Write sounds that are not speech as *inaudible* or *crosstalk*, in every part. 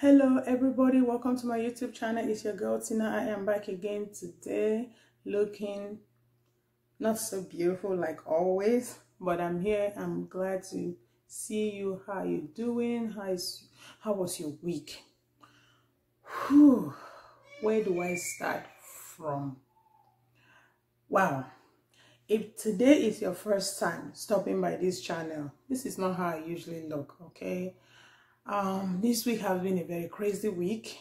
hello everybody. Welcome to my youtube channel. It's your girl tina. I am back again today looking not so beautiful like always but i'm here. I'm glad to see you. How you doing? How is how was your week? Whew. where do i start from? Wow. If today is your first time stopping by this channel this is not how i usually look okay um this week has been a very crazy week.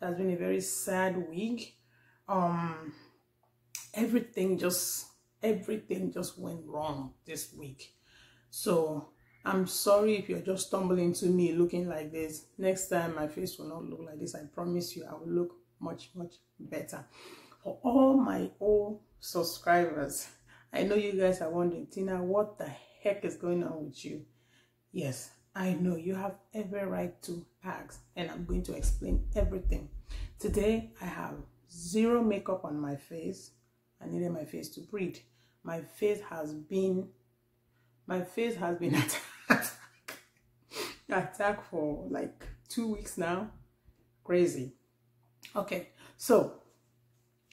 It has been a very sad week. Um everything just everything just went wrong this week. So i'm sorry if you're just stumbling to me looking like this. Next time my face will not look like this i promise you i will look much much better. For all my old subscribers I know you guys are wondering, Tina, what the heck is going on with you? Yes, I know you have every right to ask, and I'm going to explain everything. Today, I have zero makeup on my face. I needed my face to breathe. My face has been, my face has been *laughs* attacked, attacked for like two weeks now. Crazy. Okay, so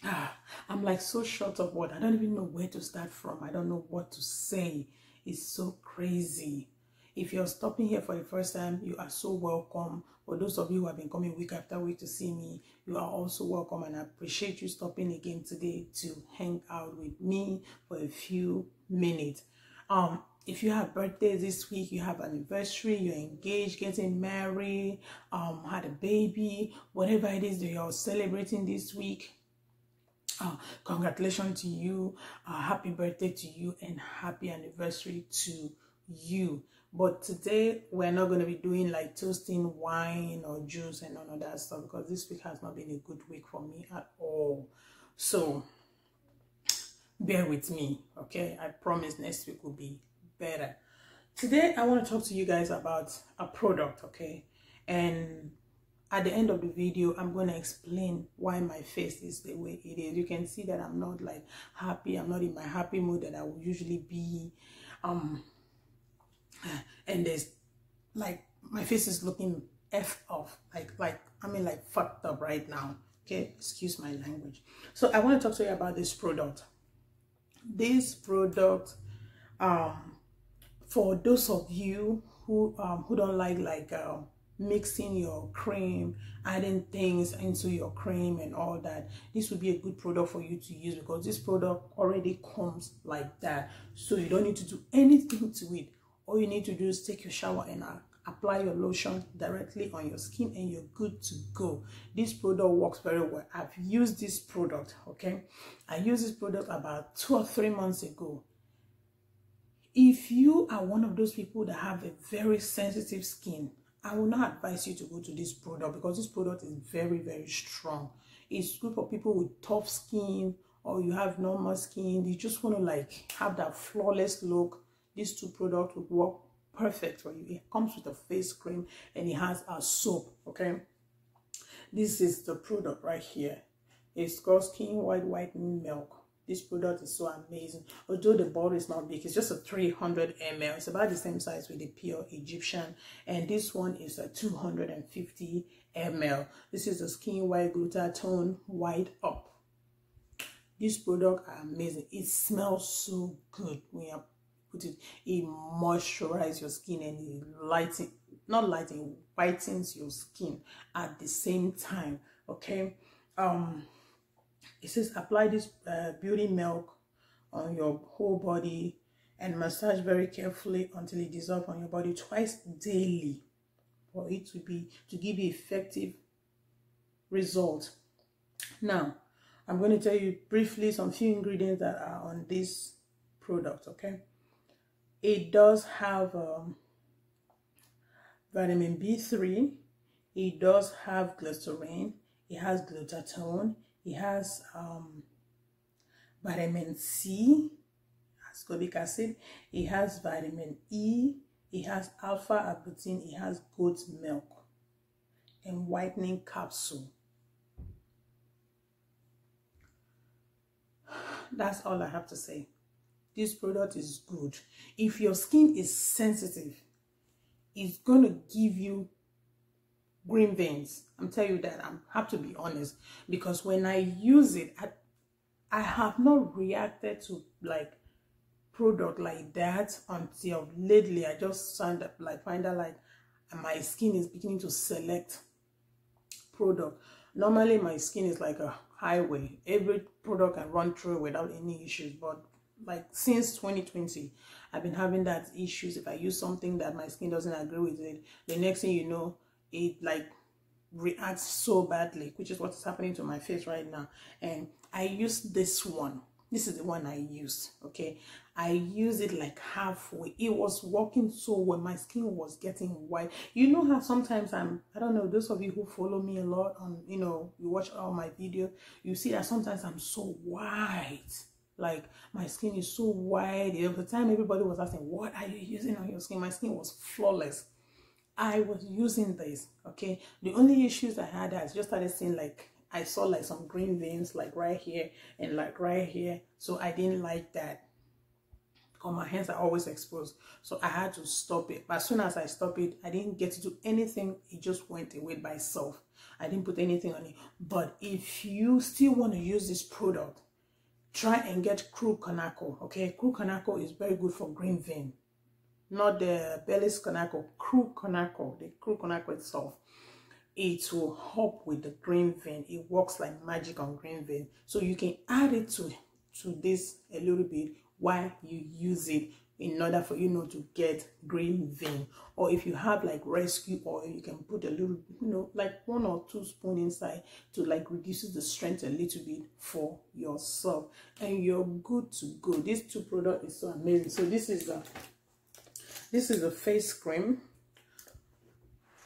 ah, I'm like so short of what I don't even know where to start from. I don't know what to say. It's so crazy. If you're stopping here for the first time, you are so welcome. For those of you who have been coming week after week to see me, you are also welcome and I appreciate you stopping again today to hang out with me for a few minutes. Um, if you have birthday this week, you have anniversary, you're engaged, getting married, um, had a baby, whatever it is that you're celebrating this week, uh, congratulations to you, uh, happy birthday to you, and happy anniversary to you. But today we're not going to be doing like toasting wine or juice and all of that stuff because this week has not been a good week for me at all. So bear with me, okay? I promise next week will be better. Today I want to talk to you guys about a product, okay? And at the end of the video i'm going to explain why my face is the way it is you can see that i'm not like happy i'm not in my happy mood that i would usually be um *sighs* and there's like my face is looking f off. Like like i mean like fucked up right now. Okay excuse my language. So i want to talk to you about this product. This product um for those of you who um who don't like like um mixing your cream adding things into your cream and all that this would be a good product for you to use because this product already comes like that. So you don't need to do anything to it all you need to do is take your shower and uh, apply your lotion directly on your skin and you're good to go this product works very well i've used this product okay i used this product about two or three months ago if you are one of those people that have a very sensitive skin I will not advise you to go to this product because this product is very, very strong. It's good for people with tough skin or you have normal skin. You just want to like have that flawless look. These two products would work perfect for you. It comes with a face cream and it has a soap, okay? This is the product right here. It's called Skin White Whitening Milk. This product is so amazing. Although the bottle is not big, it's just a 300 ml. It's about the same size with the pure Egyptian. And this one is a 250 ml. This is the Skin White Glutathione White Up. This product are amazing. It smells so good when you put it. It moisturizes your skin and it lightens, not lightens, whitens your skin at the same time. Okay. Um it says apply this uh, beauty milk on your whole body and massage very carefully until it dissolves on your body twice daily for it to be to give you effective result now i'm going to tell you briefly some few ingredients that are on this product okay it does have um, vitamin b3 it does have glycerin it has glutathione it has um, vitamin C, ascorbic acid. It has vitamin E. It has alpha arbutin. It has goat milk and whitening capsule. *sighs* That's all I have to say. This product is good. If your skin is sensitive, it's going to give you green veins. I'm telling you that i have to be honest. Because when i use it i, I have not reacted to like product like that until lately. I just signed up like find out like my skin is beginning to select product. Normally my skin is like a highway. Every product can run through without any issues but like since 2020 i've been having that issues. If i use something that my skin doesn't agree with it the next thing you know it like reacts so badly which is what's happening to my face right now. And i use this one. This is the one i used okay? I use it like halfway. It was working so well. My skin was getting white. You know how sometimes i'm i don't know those of you who follow me a lot on you know you watch all my videos you see that sometimes i'm so white like my skin is so white the time everybody was asking what are you using on your skin my skin was flawless i was using this okay the only issues i had i just started seeing like I saw like some green veins like right here and like right here. So I didn't like that. Because my hands are always exposed. So I had to stop it. But as soon as I stopped it, I didn't get to do anything. It just went away by itself. I didn't put anything on it. But if you still want to use this product, try and get Crew Kanako. Okay, Crew Kanako is very good for green vein. Not the Bellis Kanako, Crew Kanako, the Crew Kanako itself it will help with the green vein it works like magic on green vein so you can add it to to this a little bit while you use it in order for you know to get green vein or if you have like rescue oil you can put a little you know like one or two spoon inside to like reduces the strength a little bit for yourself and you're good to go this two product is so amazing so this is a this is a face cream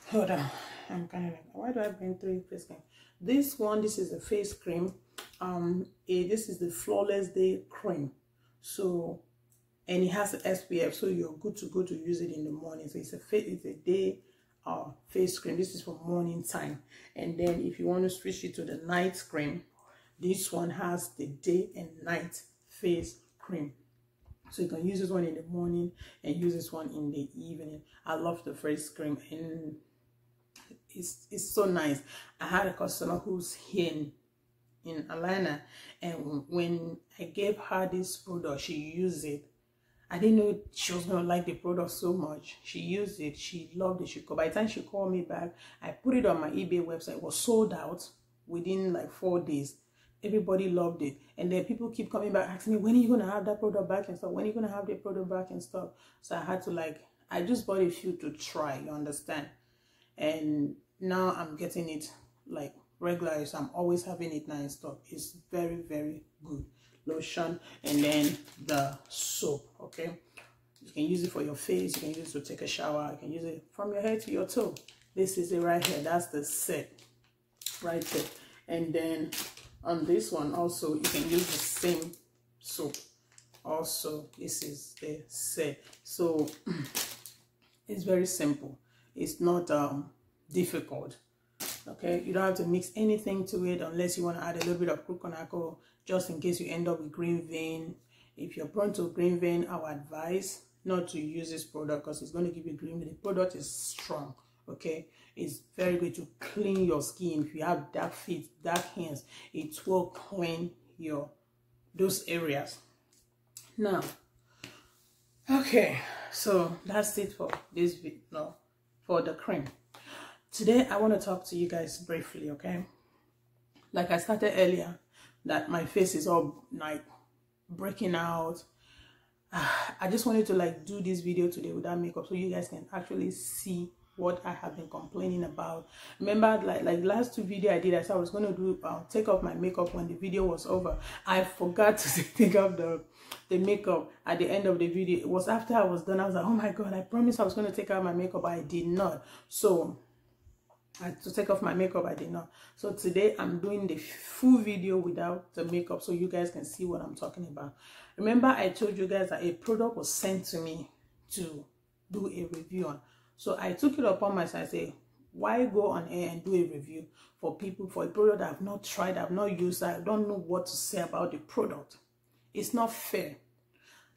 hold on I'm kind of like, why do I bring three face cream? This one, this is a face cream. Um, a, this is the Flawless Day Cream. So, and it has SPF, so you're good to go to use it in the morning. So it's a it's a day uh, face cream. This is for morning time. And then if you want to switch it to the night cream, this one has the day and night face cream. So you can use this one in the morning and use this one in the evening. I love the face cream and it's, it's so nice. I had a customer who's here in, in Atlanta and when I gave her this product, she used it. I didn't know she was going to like the product so much. She used it. She loved it. She called. By the time she called me back, I put it on my eBay website. It was sold out within like four days. Everybody loved it. And then people keep coming back asking me, when are you going to have that product back and stuff? When are you going to have the product back and stuff? So I had to like, I just bought a few to try, you understand? and now I'm getting it like regular so I'm always having it now in stock it's very very good lotion and then the soap okay? You can use it for your face you can use it to take a shower you can use it from your head to your toe. This is it right here that's the set right there. And then on this one also you can use the same soap. Also this is the set. So *clears throat* it's very simple. It's not um, difficult. Okay, you don't have to mix anything to it unless you want to add a little bit of Kukonako just in case you end up with green vein. If you're prone to green vein, I would advise not to use this product because it's going to give you green vein. The product is strong. Okay, it's very good to clean your skin. If you have dark feet, dark hands, it will clean your those areas. Now, okay, so that's it for this video. No, for the cream. Today, I want to talk to you guys briefly, okay? Like I started earlier, that my face is all like breaking out. I just wanted to like do this video today without makeup so you guys can actually see what I have been complaining about. Remember, like like last two video I did, I said I was going to do uh, take off my makeup when the video was over. I forgot *laughs* to take off the the makeup at the end of the video. It was after I was done. I was like, oh my god, I promised I was going to take out my makeup. I did not. So I to take off my makeup. I did not. So today I'm doing the full video without the makeup so you guys can see what I'm talking about. Remember, I told you guys that a product was sent to me to do a review on. So I took it upon myself. I say, why go on air and do a review for people for a product I've not tried, I've not used, I don't know what to say about the product. It's not fair.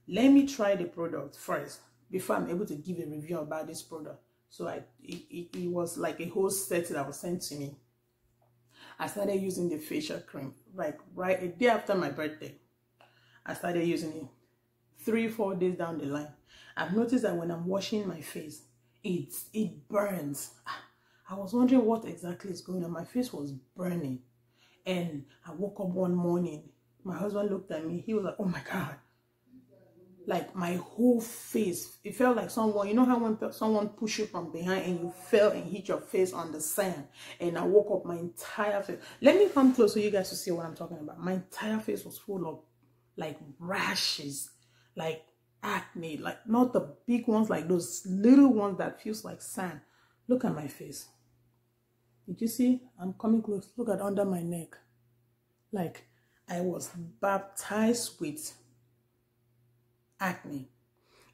Let me try the product first before I'm able to give a review about this product. So I it, it, it was like a whole set that was sent to me. I started using the facial cream like right a day after my birthday. I started using it. Three, four days down the line, I've noticed that when I'm washing my face, it it burns. Ah, I was wondering what exactly is going on. My face was burning. And I woke up one morning. My husband looked at me. He was like, oh my God. Like my whole face. It felt like someone, you know how when someone push you from behind and you fell and hit your face on the sand. And I woke up, my entire face. Let me come close so you guys to see what I'm talking about. My entire face was full of like rashes. Like acne. Like not the big ones, like those little ones that feels like sand. Look at my face. Did you see? I'm coming close. Look at under my neck. Like I was baptized with acne.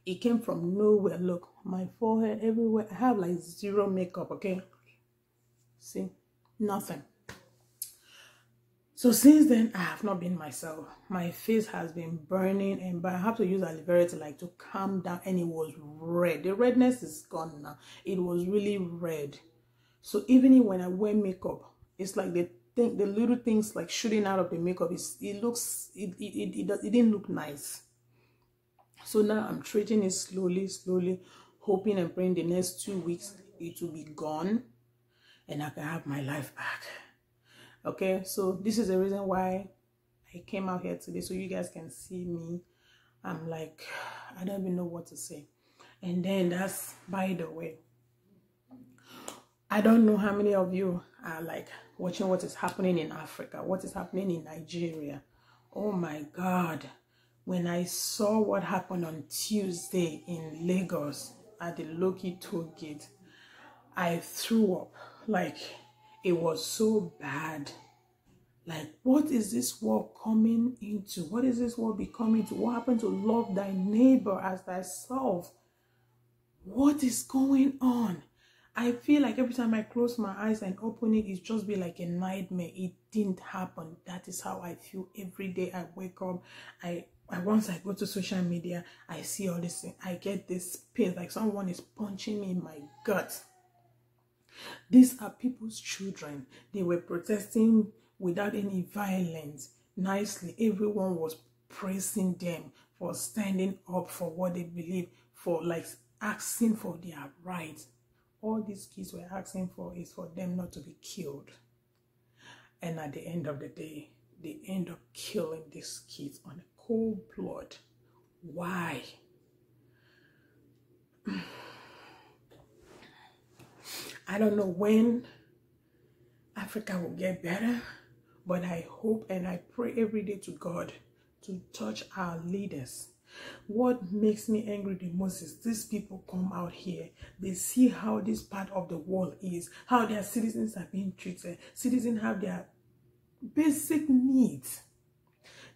It came from nowhere. Look, my forehead everywhere. I have like zero makeup, okay? See? Nothing. So since then, I have not been myself. My face has been burning and but I have to use aloe vera to like to calm down and it was red. The redness is gone now. It was really red. So even when I wear makeup, it's like the thing, the little things like shooting out of the makeup. It's, it looks, it, it, it, it, it didn't look nice. So now I'm treating it slowly, slowly, hoping and praying the next two weeks it will be gone and I can have my life back. Okay, so this is the reason why I came out here today so you guys can see me. I'm like, I don't even know what to say. And then that's by the way. I don't know how many of you are like watching what is happening in Africa, what is happening in Nigeria. Oh my God. When I saw what happened on Tuesday in Lagos at the Lekki toll gate, I threw up. Like, it was so bad. Like, what is this world coming into? What is this world becoming to? What happened to love thy neighbor as thyself? What is going on? I feel like every time I close my eyes and open it, it's just be like a nightmare. It didn't happen. That is how I feel every day I wake up. I once I go to social media, I see all this. I get this pain like someone is punching me in my gut. These are people's children. They were protesting without any violence. Nicely, everyone was praising them for standing up for what they believe, for like asking for their rights all these kids were asking for is for them not to be killed. And at the end of the day, they end up killing these kids on a cold blood. Why? I don't know when Africa will get better, but I hope and I pray every day to God to touch our leaders what makes me angry the most is these people come out here, they see how this part of the world is, how their citizens are being treated. Citizens have their basic needs.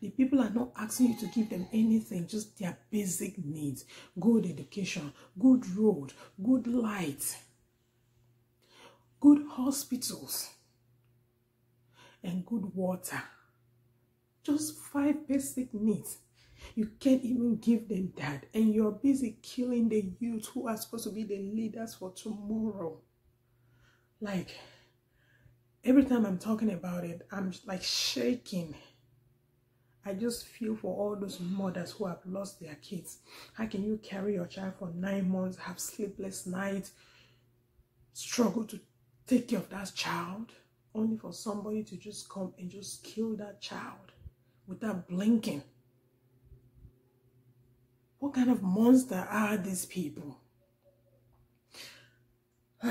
The people are not asking you to give them anything, just their basic needs. Good education, good road, good light, good hospitals, and good water. Just five basic needs. You can't even give them that. And you're busy killing the youth who are supposed to be the leaders for tomorrow. Like, every time I'm talking about it, I'm like shaking. I just feel for all those mothers who have lost their kids. How can you carry your child for nine months, have sleepless nights, struggle to take care of that child, only for somebody to just come and just kill that child without blinking? What kind of monster are these people? *sighs*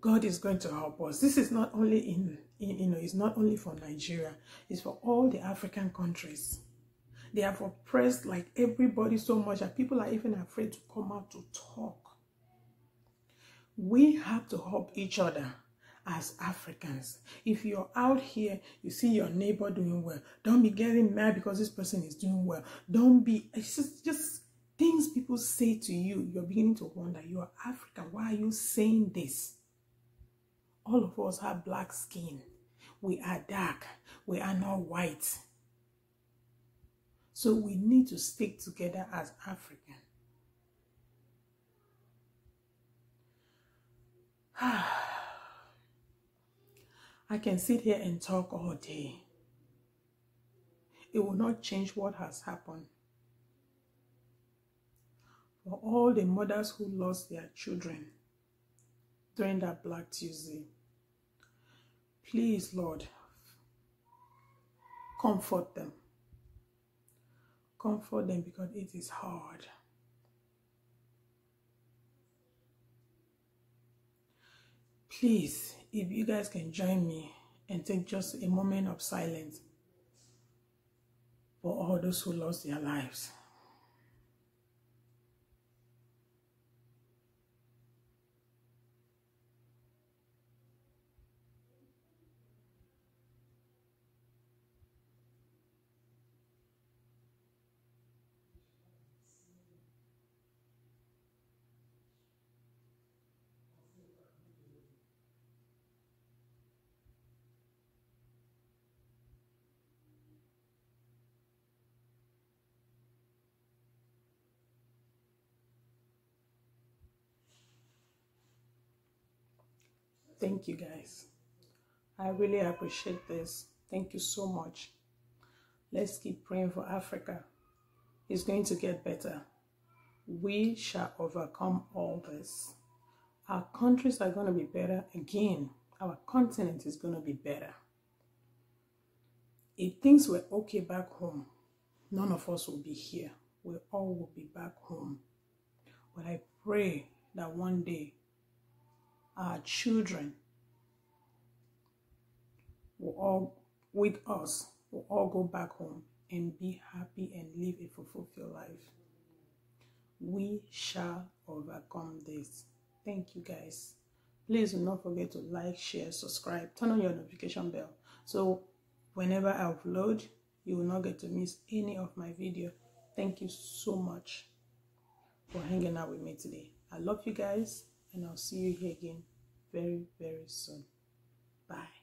God is going to help us. This is not only in, you know, it's not only for Nigeria, it's for all the African countries. They have oppressed like everybody so much that people are even afraid to come out to talk. We have to help each other as Africans. If you're out here, you see your neighbor doing well, don't be getting mad because this person is doing well. Don't be, it's just, just things people say to you. You're beginning to wonder, you're African. Why are you saying this? All of us have black skin. We are dark. We are not white. So we need to stick together as African. *sighs* I can sit here and talk all day. It will not change what has happened. For all the mothers who lost their children during that Black Tuesday, please, Lord, comfort them. Comfort them because it is hard. Please, if you guys can join me and take just a moment of silence for all those who lost their lives. Thank you guys. I really appreciate this. Thank you so much. Let's keep praying for Africa. It's going to get better. We shall overcome all this. Our countries are going to be better again. Our continent is going to be better. If things were okay back home, none of us will be here. We all will be back home. But I pray that one day our children will all with us will all go back home and be happy and live a fulfilled life. We shall overcome this. Thank you guys. Please do not forget to like, share, subscribe, turn on your notification bell. So whenever I upload, you will not get to miss any of my video. Thank you so much for hanging out with me today. I love you guys and I'll see you here again very, very soon. Bye.